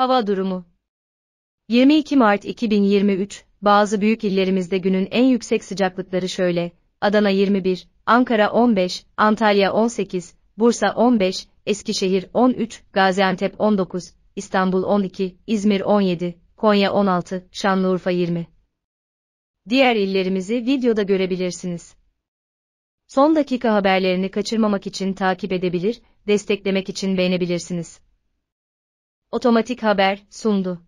Hava durumu 22 Mart 2023, bazı büyük illerimizde günün en yüksek sıcaklıkları şöyle, Adana 21, Ankara 15, Antalya 18, Bursa 15, Eskişehir 13, Gaziantep 19, İstanbul 12, İzmir 17, Konya 16, Şanlıurfa 20. Diğer illerimizi videoda görebilirsiniz. Son dakika haberlerini kaçırmamak için takip edebilir, desteklemek için beğenebilirsiniz. Otomatik haber sundu.